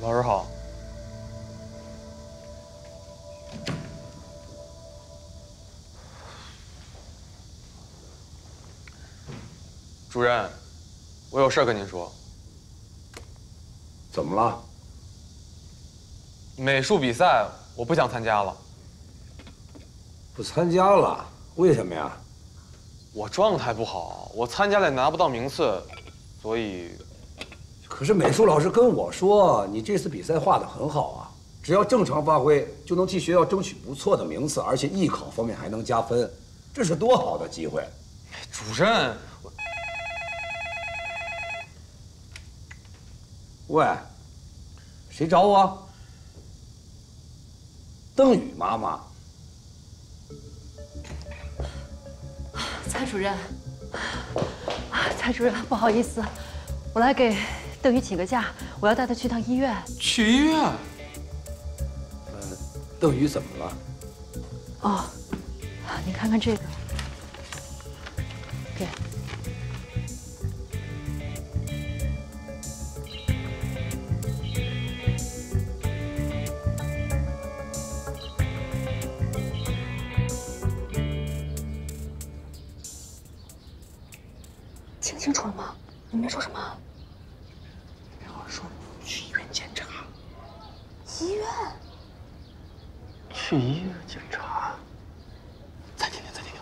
老师好。主任，我有事跟您说。怎么了？美术比赛我不想参加了。不参加了？为什么呀？我状态不好，我参加了也拿不到名次，所以。可是美术老师跟我说，你这次比赛画的很好啊，只要正常发挥，就能替学校争取不错的名次，而且艺考方面还能加分，这是多好的机会！主任，喂，谁找我？邓宇妈妈。蔡主任，蔡主任，不好意思，我来给邓宇请个假，我要带他去趟医院。去医院？呃，邓宇怎么了？哦，你看看这个，给。清楚了吗？你没说什么？我说去医院检查。医院？去医院检查。再听听，再听听。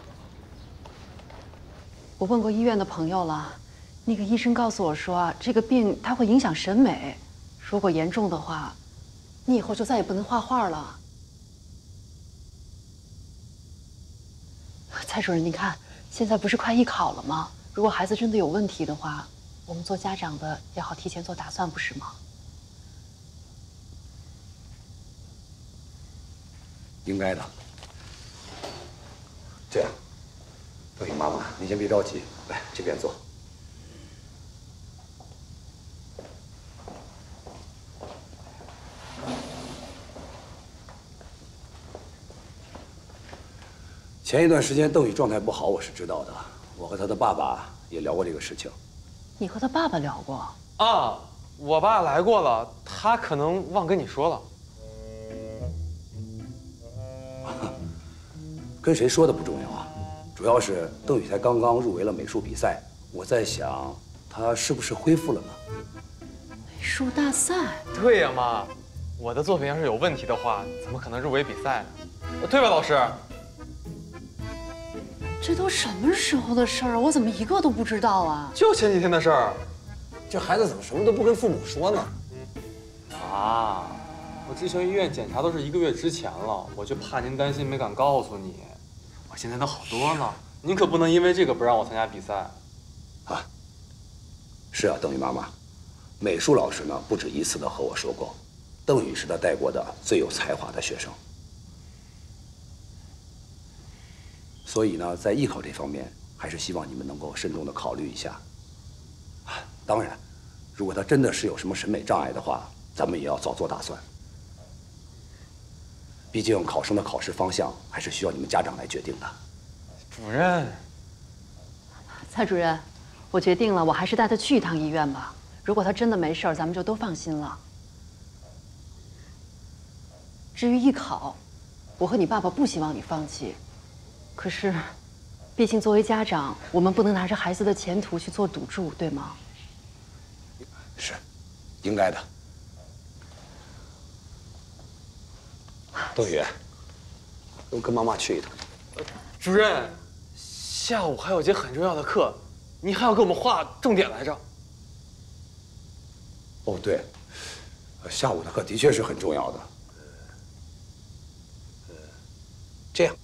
我问过医院的朋友了，那个医生告诉我说，这个病它会影响审美，如果严重的话，你以后就再也不能画画了。蔡主任，您看，现在不是快艺考了吗？如果孩子真的有问题的话，我们做家长的也好提前做打算，不是吗？应该的。这样，邓宇妈妈，您先别着急，来这边坐。前一段时间邓宇状态不好，我是知道的。我和他的爸爸也聊过这个事情。你和他爸爸聊过？啊，我爸来过了，他可能忘跟你说了。跟谁说的不重要啊，主要是邓宇才刚刚入围了美术比赛，我在想他是不是恢复了呢？美术大赛？对呀，妈，我的作品要是有问题的话，怎么可能入围比赛呢？对吧，老师？这都什么时候的事儿啊！我怎么一个都不知道啊？就前几天的事儿。这孩子怎么什么都不跟父母说呢？啊，我之前医院检查都是一个月之前了，我就怕您担心，没敢告诉你。我现在都好多了，您可不能因为这个不让我参加比赛。啊，是啊，邓宇妈妈，美术老师呢不止一次的和我说过，邓宇是他带过的最有才华的学生。所以呢，在艺考这方面，还是希望你们能够慎重的考虑一下。啊，当然，如果他真的是有什么审美障碍的话，咱们也要早做打算。毕竟考生的考试方向还是需要你们家长来决定的。主任，蔡主任，我决定了，我还是带他去一趟医院吧。如果他真的没事儿，咱们就都放心了。至于艺考，我和你爸爸不希望你放弃。可是，毕竟作为家长，我们不能拿着孩子的前途去做赌注，对吗？是，应该的。邓宇，我跟妈妈去一趟。主任，下午还有节很重要的课，你还要给我们画重点来着。哦，对，下午的课的确是很重要的。这样。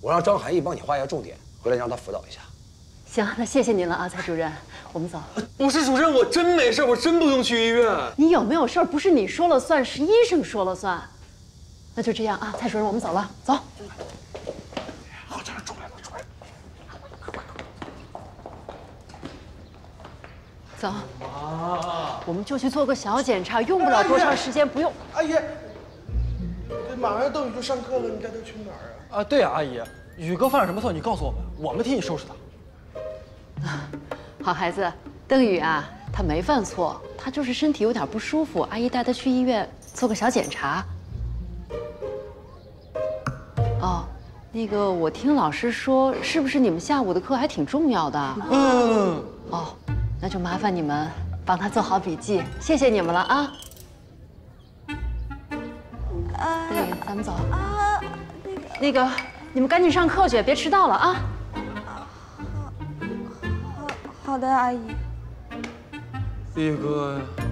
我让张涵义帮你画一下重点，回来让他辅导一下。行，那谢谢您了啊，蔡主任，我们走。不是主任，我真没事，我真不用去医院。你有没有事儿，不是你说了算，是医生说了算。那就这样啊，蔡主任，我们走了，走。好，这出来了，出来。走。妈，我们就去做个小检查，用不了多长时间，不用。阿姨，这马上邓宇就上课了，你带他去哪儿啊？啊，对啊，阿姨，宇哥犯了什么错？你告诉我们，我们替你收拾他。好孩子，邓宇啊，他没犯错，他就是身体有点不舒服，阿姨带他去医院做个小检查。哦，那个我听老师说，是不是你们下午的课还挺重要的？嗯，哦，那就麻烦你们帮他做好笔记，谢谢你们了啊。对，咱们走。啊，那个，那个你们赶紧上课去，别迟到了啊。好好，好的，阿姨。力哥呀。